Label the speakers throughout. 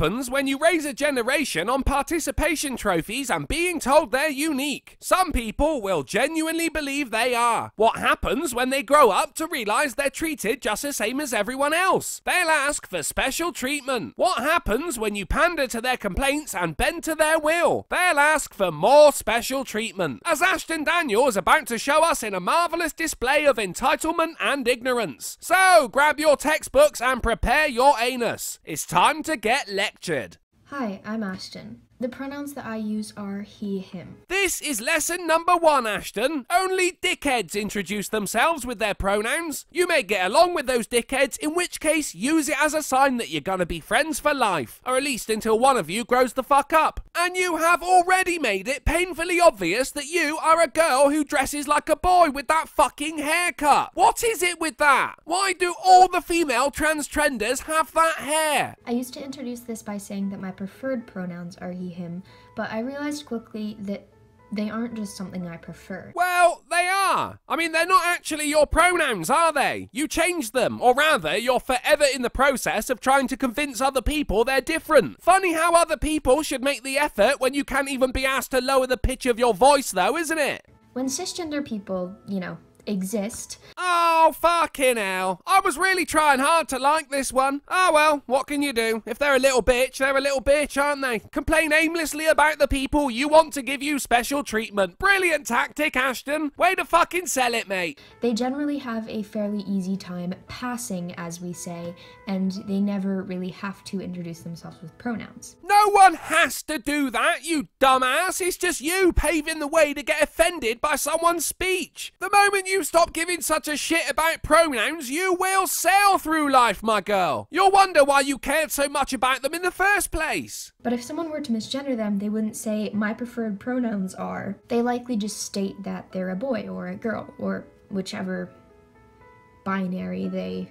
Speaker 1: happens when you raise a generation on participation trophies and being told they're unique? Some people will genuinely believe they are. What happens when they grow up to realize they're treated just the same as everyone else? They'll ask for special treatment. What happens when you pander to their complaints and bend to their will? They'll ask for more special treatment. As Ashton Daniel is about to show us in a marvelous display of entitlement and ignorance. So, grab your textbooks and prepare your anus. It's time to get lectured.
Speaker 2: Hi, I'm Ashton. The pronouns that I use are he, him.
Speaker 1: This is lesson number one, Ashton. Only dickheads introduce themselves with their pronouns. You may get along with those dickheads, in which case use it as a sign that you're gonna be friends for life, or at least until one of you grows the fuck up. And you have already made it painfully obvious that you are a girl who dresses like a boy with that fucking haircut. What is it with that? Why do all the female transgenders have that hair?
Speaker 2: I used to introduce this by saying that my preferred pronouns are he, him, but I realized quickly that they aren't just something I prefer.
Speaker 1: Well, they are. I mean, they're not actually your pronouns, are they? You changed them, or rather, you're forever in the process of trying to convince other people they're different. Funny how other people should make the effort when you can't even be asked to lower the pitch of your voice, though, isn't it?
Speaker 2: When cisgender people, you know, exist,
Speaker 1: Oh, fucking hell. I was really trying hard to like this one. Oh well, what can you do? If they're a little bitch, they're a little bitch, aren't they? Complain aimlessly about the people you want to give you special treatment. Brilliant tactic, Ashton. Way to fucking sell it, mate.
Speaker 2: they generally have a fairly easy time passing, as we say, and they never really have to introduce themselves with pronouns.
Speaker 1: No one has to do that, you dumbass. It's just you paving the way to get offended by someone's speech. The moment you stop giving such a shit about pronouns, you will sail through life, my girl. You'll wonder why you cared so much about them in the first place.
Speaker 2: But if someone were to misgender them, they wouldn't say, my preferred pronouns are. They likely just state that they're a boy or a girl, or whichever binary they.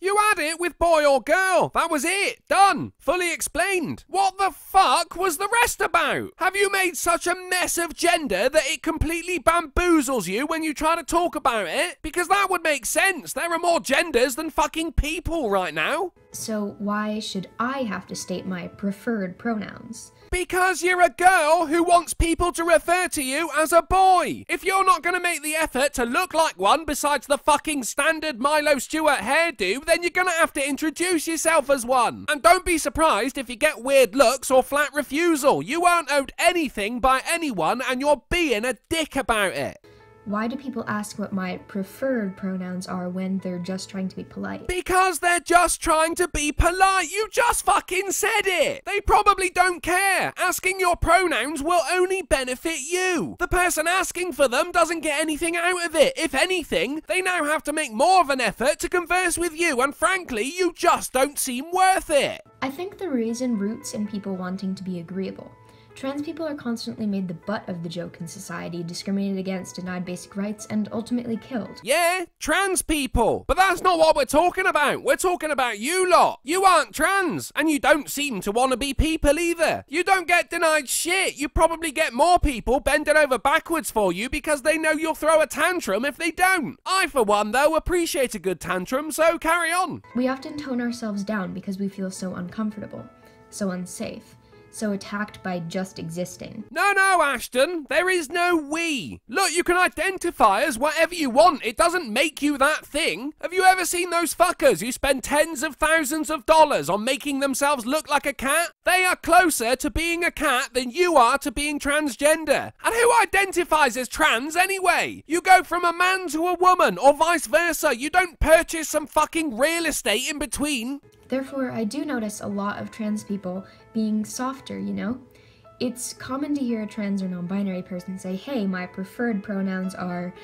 Speaker 1: You had it with boy or girl. That was it. Done. Fully explained. What the fuck was the rest about? Have you made such a mess of gender that it completely bamboozles you when you try to talk about it? Because that would make sense. There are more genders than fucking people right now.
Speaker 2: So why should I have to state my preferred pronouns?
Speaker 1: Because you're a girl who wants people to refer to you as a boy. If you're not going to make the effort to look like one besides the fucking standard Milo Stewart hairdo, then you're going to have to introduce yourself as one. And don't be surprised if you get weird looks or flat refusal. You aren't owed anything by anyone and you're being a dick about it.
Speaker 2: Why do people ask what my preferred pronouns are when they're just trying to be polite?
Speaker 1: Because they're just trying to be polite. You just fucking said it. They probably don't care. Asking your pronouns will only benefit you. The person asking for them doesn't get anything out of it. If anything, they now have to make more of an effort to converse with you, and frankly, you just don't seem worth it.
Speaker 2: I think the reason roots in people wanting to be agreeable. Trans people are constantly made the butt of the joke in society, discriminated against, denied basic rights, and ultimately killed.
Speaker 1: Yeah, trans people. But that's not what we're talking about. We're talking about you lot. You aren't trans, and you don't seem to want to be people either. You don't get denied shit. You probably get more people bending over backwards for you because they know you'll throw a tantrum if they don't. I, for one, though, appreciate a good tantrum, so carry on.
Speaker 2: We often tone ourselves down because we feel so uncomfortable, so unsafe, so attacked by just existing.
Speaker 1: No, no, Ashton. There is no we. Look, you can identify as whatever you want. It doesn't make you that thing. Have you ever seen those fuckers who spend tens of thousands of dollars on making themselves look like a cat? They are closer to being a cat than you are to being transgender. And who identifies as trans anyway? You go from a man to a woman, or vice versa. You don't purchase some fucking real estate in between.
Speaker 2: Therefore, I do notice a lot of trans people being softer, you know? It's common to hear a trans or non binary person say, hey, my preferred pronouns are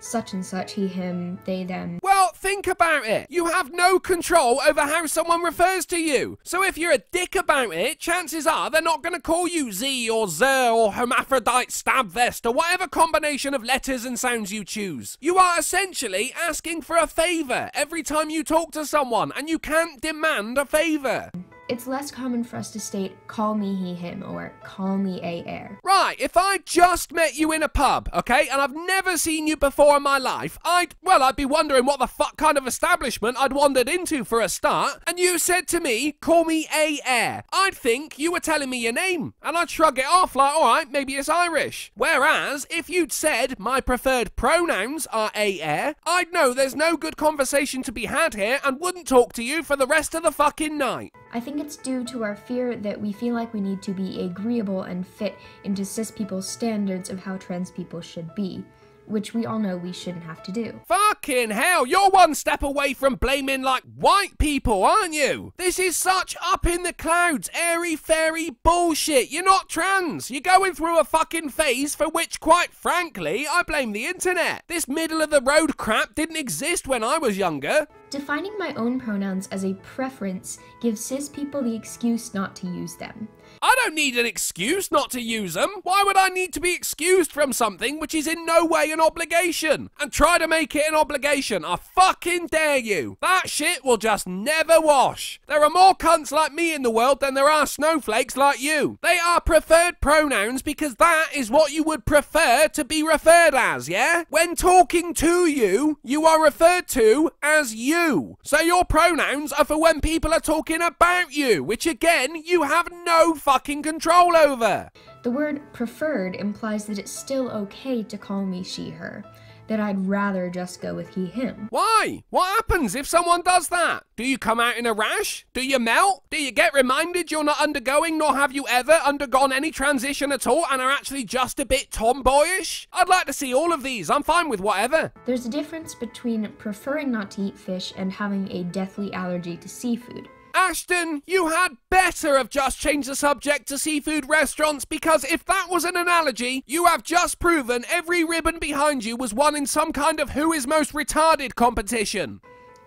Speaker 2: such and such, he, him, they, them.
Speaker 1: Well, think about it. You have no control over how someone refers to you. So if you're a dick about it, chances are they're not going to call you Z or Zer or hermaphrodite stab vest or whatever combination of letters and sounds you choose. You are essentially asking for a favor every time you talk to someone, and you can't demand a favor.
Speaker 2: It's less common for us to state, call me he, him, or call me a air.
Speaker 1: Right, if I just met you in a pub, okay, and I've never seen you before in my life, I'd, well, I'd be wondering what the fuck kind of establishment I'd wandered into for a start, and you said to me, call me a air. I'd think you were telling me your name, and I'd shrug it off like, alright, maybe it's Irish. Whereas, if you'd said my preferred pronouns are a air, I'd know there's no good conversation to be had here and wouldn't talk to you for the rest of the fucking night.
Speaker 2: I think it's due to our fear that we feel like we need to be agreeable and fit into cis people's standards of how trans people should be, which we all know we shouldn't have to do.
Speaker 1: Fucking hell, you're one step away from blaming like white people, aren't you? This is such up in the clouds, airy fairy bullshit. You're not trans. You're going through a fucking phase for which, quite frankly, I blame the internet. This middle of the road crap didn't exist when I was younger.
Speaker 2: Defining my own pronouns as a preference gives cis people the excuse not to use them.
Speaker 1: I don't need an excuse not to use them. Why would I need to be excused from something which is in no way an obligation? And try to make it an obligation. I fucking dare you. That shit will just never wash. There are more cunts like me in the world than there are snowflakes like you. They are preferred pronouns because that is what you would prefer to be referred as, yeah? When talking to you, you are referred to as you. So your pronouns are for when people are talking about you, which again, you have no fucking control over.
Speaker 2: The word preferred implies that it's still okay to call me she, her, that I'd rather just go with he, him.
Speaker 1: Why? What happens if someone does that? Do you come out in a rash? Do you melt? Do you get reminded you're not undergoing, nor have you ever undergone any transition at all and are actually just a bit tomboyish? I'd like to see all of these. I'm fine with whatever.
Speaker 2: There's a difference between preferring not to eat fish and having a deathly allergy to seafood.
Speaker 1: Ashton, you had better have just changed the subject to seafood restaurants because if that was an analogy, you have just proven every ribbon behind you was won in some kind of who is most retarded competition.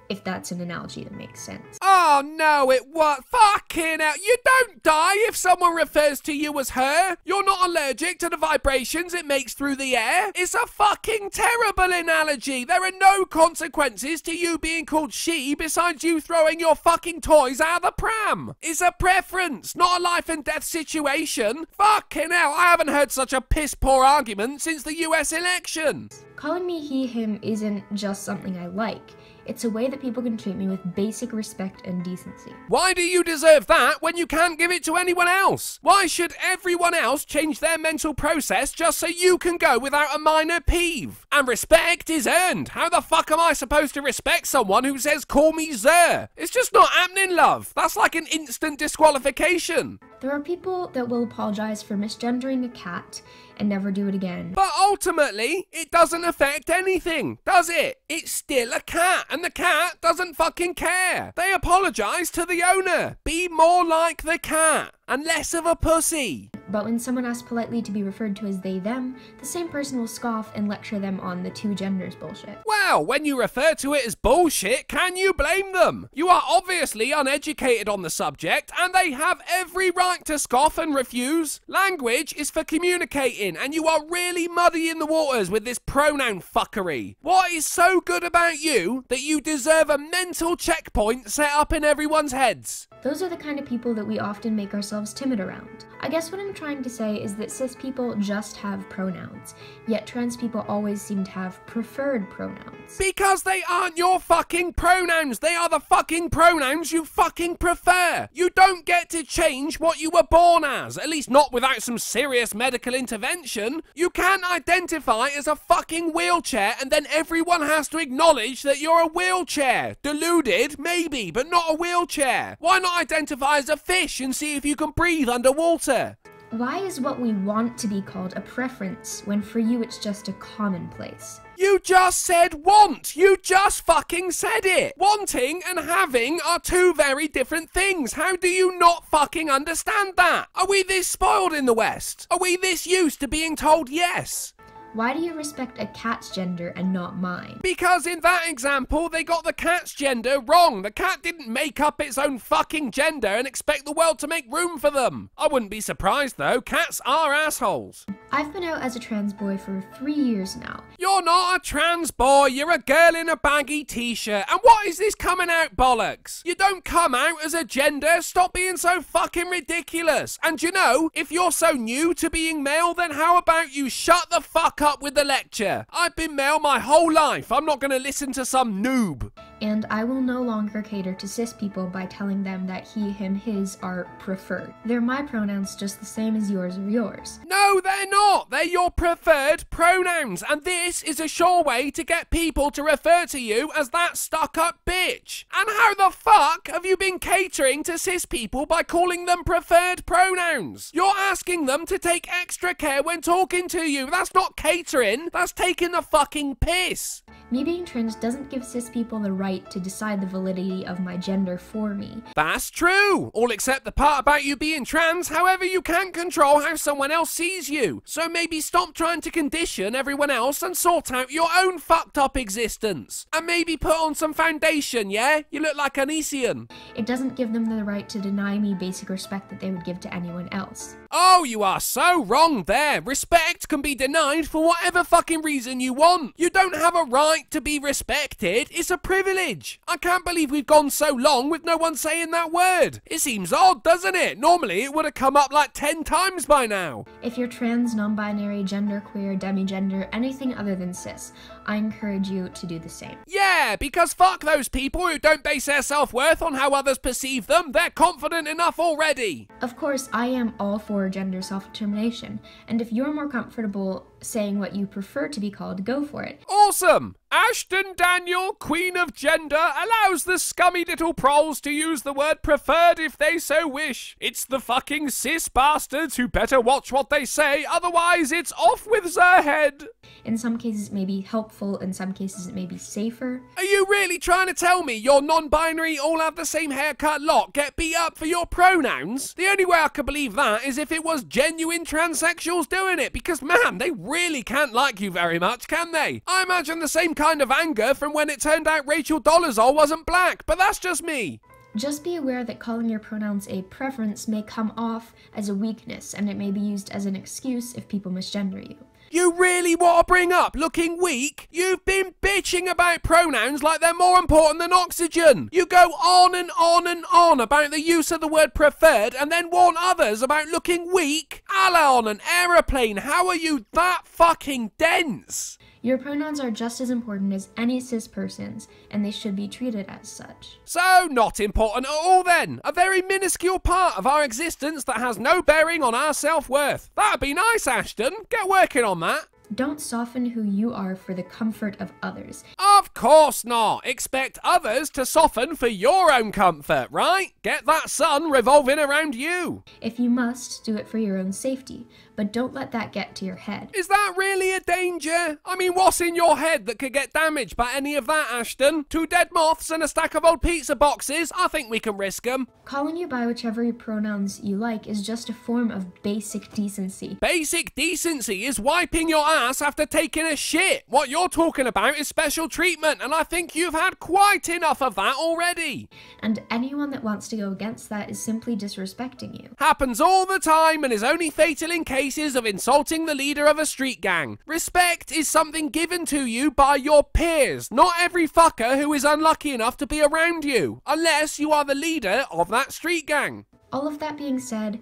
Speaker 2: If that's an analogy that makes sense.
Speaker 1: Oh no, it was fucking hell. You don't die if someone refers to you as her. You're not allergic to the vibrations it makes through the air. It's a fucking terrible analogy. There are no consequences to you being called she besides you throwing your fucking toys out of the pram. It's a preference, not a life and death situation. Fucking hell, I haven't heard such a piss poor argument since the US election.
Speaker 2: Calling me he, him isn't just something I like. It's a way that people can treat me with basic respect and decency.
Speaker 1: Why do you deserve that when you can't give it to anyone else? Why should everyone else change their mental process just so you can go without a minor peeve? And respect is earned. How the fuck am I supposed to respect someone who says call me Zer? It's just not happening, love. That's like an instant disqualification.
Speaker 2: There are people that will apologize for misgendering a cat and never do it again.
Speaker 1: But ultimately, it doesn't affect anything, does it? It's still a cat, and the cat doesn't fucking care. They apologize to the owner. Be more like the cat, and less of a pussy.
Speaker 2: But when someone asks politely to be referred to as they, them, the same person will scoff and lecture them on the two genders bullshit.
Speaker 1: Well, when you refer to it as bullshit, can you blame them? You are obviously uneducated on the subject, and they have every right to scoff and refuse. Language is for communicating, and you are really muddying the waters with this pronoun fuckery. What is so good about you that you deserve a mental checkpoint set up in everyone's heads?
Speaker 2: Those are the kind of people that we often make ourselves timid around. I guess what I'm trying to say is that cis people just have pronouns, yet trans people always seem to have preferred pronouns.
Speaker 1: Because they aren't your fucking pronouns. They are the fucking pronouns you fucking prefer. You don't get to change what you were born as, at least not without some serious medical intervention. You can't identify as a fucking wheelchair and then everyone has to acknowledge that you're a wheelchair. Deluded? Maybe, but not a wheelchair. Why not identify as a fish and see if you can breathe underwater?
Speaker 2: Why is what we want to be called a preference when for you it's just a commonplace?
Speaker 1: You just said want! You just fucking said it! Wanting and having are two very different things. How do you not fucking understand that? Are we this spoiled in the West? Are we this used to being told yes?
Speaker 2: Why do you respect a cat's gender and not mine?
Speaker 1: Because in that example, they got the cat's gender wrong. The cat didn't make up its own fucking gender and expect the world to make room for them. I wouldn't be surprised though, cats are assholes.
Speaker 2: I've been out as a trans boy for three years now.
Speaker 1: You're not a trans boy, you're a girl in a baggy t shirt. And what is this coming out bollocks? You don't come out as a gender, stop being so fucking ridiculous. And you know, if you're so new to being male, then how about you shut the fuck up with the lecture? I've been male my whole life, I'm not gonna listen to some noob.
Speaker 2: And I will no longer cater to cis people by telling them that he, him, his are preferred. They're my pronouns just the same as yours or yours.
Speaker 1: No, they're not. They're your preferred pronouns. And this is a sure way to get people to refer to you as that stuck up bitch. And how the fuck have you been catering to cis people by calling them preferred pronouns? You're asking them to take extra care when talking to you. That's not catering, that's taking the fucking piss.
Speaker 2: Me being trans doesn't give cis people the right to decide the validity of my gender for me.
Speaker 1: That's true. All except the part about you being trans. However, you can't control how someone else sees you. So maybe stop trying to condition everyone else and sort out your own fucked up existence. And maybe put on some foundation, yeah? You look like an Elysian.
Speaker 2: It doesn't give them the right to deny me basic respect that they would give to anyone else.
Speaker 1: Oh, you are so wrong there. Respect can be denied for whatever fucking reason you want. You don't have a right to be respected. It's a privilege. I can't believe we've gone so long with no one saying that word. It seems odd, doesn't it? Normally it would have come up like 10 times by now.
Speaker 2: If you're trans, non binary, genderqueer, demigender, anything other than cis, I encourage you to do the same.
Speaker 1: Yeah, because fuck those people who don't base their self worth on how others perceive them. They're confident enough already.
Speaker 2: Of course, I am all for gender self determination, and if you're more comfortable saying what you prefer to be called, go for it.
Speaker 1: Awesome! Ashton Daniel, Queen of Gender, allows the scummy little proles to use the word preferred if they so wish. It's the fucking cis bastards who better watch what they say, otherwise it's off with their head.
Speaker 2: In some cases, it may be helpful, in some cases, it may be safer.
Speaker 1: Are you really trying to tell me your non binary, all have the same haircut lot get beat up for your pronouns? The only way I could believe that is if it was genuine transsexuals doing it, because man, they really can't like you very much, can they? I imagine the same kind of anger from when it turned out Rachel Dolezal wasn't black, but that's just me.
Speaker 2: Just be aware that calling your pronouns a preference may come off as a weakness, and it may be used as an excuse if people misgender you.
Speaker 1: You really want to bring up looking weak? You've been bitching about pronouns like they're more important than oxygen. You go on and on and on about the use of the word preferred and then warn others about looking weak? Allah on an aeroplane, how are you that fucking dense?
Speaker 2: Your pronouns are just as important as any cis person's, and they should be treated as such.
Speaker 1: So, not important at all then. A very minuscule part of our existence that has no bearing on our self worth. That'd be nice, Ashton. Get working on that.
Speaker 2: Don't soften who you are for the comfort of others.
Speaker 1: Of course not. Expect others to soften for your own comfort, right? Get that sun revolving around you.
Speaker 2: If you must, do it for your own safety, but don't let that get to your head.
Speaker 1: Is that really a danger? I mean, what's in your head that could get damaged by any of that, Ashton? Two dead moths and a stack of old pizza boxes? I think we can risk them.
Speaker 2: Calling you by whichever pronouns you like is just a form of basic decency.
Speaker 1: Basic decency is wiping your ass after taking a shit. What you're talking about is special treatment, and I think you've had quite enough of that already.
Speaker 2: And anyone that wants to go against that is simply disrespecting you.
Speaker 1: Happens all the time and is only fatal in cases of insulting the leader of a street gang. Respect is something given to you by your peers, not every fucker who is unlucky enough to be around you, unless you are the leader of that street gang.
Speaker 2: All of that being said,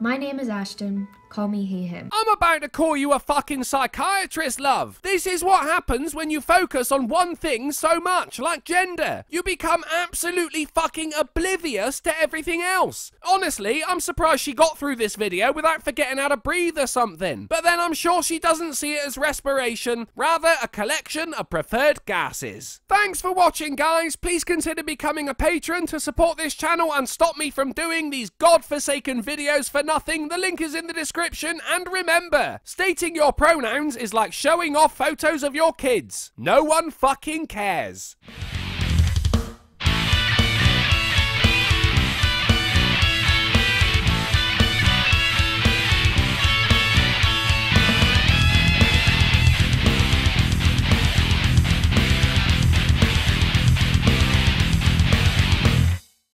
Speaker 2: my name is Ashton. Call me he, him.
Speaker 1: I'm about to call you a fucking psychiatrist, love. This is what happens when you focus on one thing so much, like gender. You become absolutely fucking oblivious to everything else. Honestly, I'm surprised she got through this video without forgetting how to breathe or something. But then I'm sure she doesn't see it as respiration, rather a collection of preferred gases. Thanks for watching, guys. Please consider becoming a patron to support this channel and stop me from doing these godforsaken videos for nothing. The link is in the description description, and remember, stating your pronouns is like showing off photos of your kids. No one fucking cares.